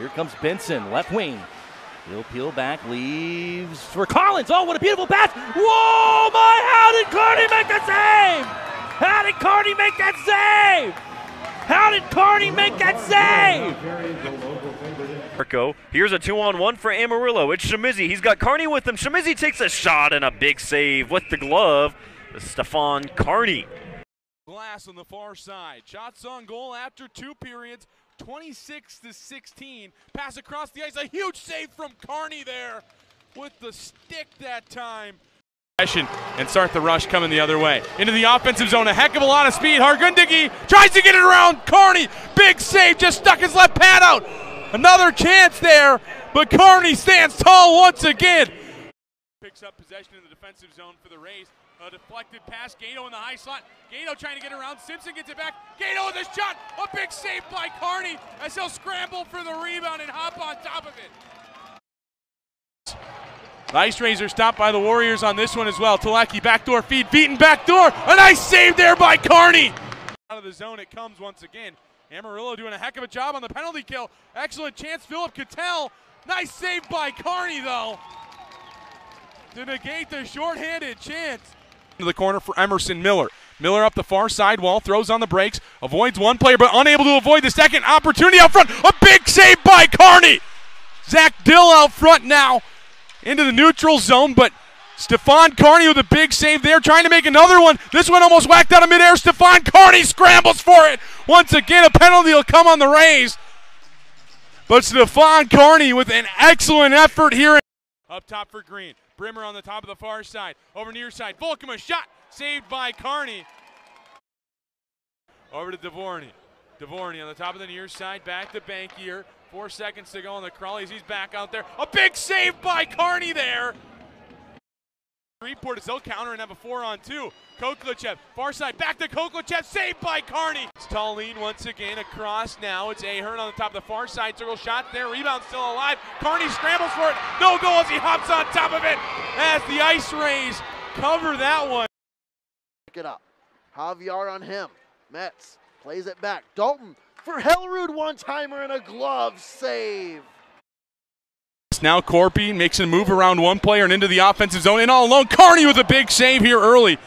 Here comes Benson, left wing. He'll peel back, leaves for Collins. Oh, what a beautiful pass! Whoa, my! How did Carney make the save? How did Carney make that save? How did Carney make that save? Marco. Here's a two-on-one for Amarillo. It's Shimizi. He's got Carney with him. Shimizi takes a shot and a big save with the glove. Stefan Carney. Glass on the far side. Shots on goal after two periods. 26 to 16. Pass across the ice. A huge save from Carney there with the stick that time. And start the rush coming the other way. Into the offensive zone. A heck of a lot of speed. Hargundigi tries to get it around. Carney. Big save. Just stuck his left pad out. Another chance there. But Carney stands tall once again. Picks up possession in the defensive zone for the Rays. A deflected pass. Gato in the high slot. Gato trying to get around. Simpson gets it back. Gato with a shot. A big save by Carney as he'll scramble for the rebound and hop on top of it. The Ice Razor stopped by the Warriors on this one as well. Teleki backdoor feed. Beaten backdoor. A nice save there by Carney. Out of the zone it comes once again. Amarillo doing a heck of a job on the penalty kill. Excellent chance. Philip Cattell. Nice save by Carney though. To negate the shorthanded chance into the corner for Emerson Miller. Miller up the far side wall, throws on the brakes, avoids one player, but unable to avoid the second opportunity out front. A big save by Carney. Zach Dill out front now into the neutral zone, but Stefan Carney with a big save there, trying to make another one. This one almost whacked out of midair. Stefan Carney scrambles for it. Once again, a penalty will come on the Rays. But Stefan Carney with an excellent effort here. Up top for Green. Brimmer on the top of the far side. Over near side. Volkema shot. Saved by Carney. Over to Dvorny. Dvorny on the top of the near side. Back to Bankier. Four seconds to go on the Crawleys. He's back out there. A big save by Carney there. Report is they'll counter and have a four on two. Koklichev, far side, back to Koklichev, saved by Carney. It's Tallene once again across now. It's Ahern on the top of the far side, circle shot there, rebound still alive. Carney scrambles for it, no goal as he hops on top of it as the Ice Rays cover that one. Pick it up. Javier on him. Metz plays it back. Dalton for Hellrude one timer and a glove save. Now Corpy makes a move around one player and into the offensive zone. And all alone, Carney with a big save here early.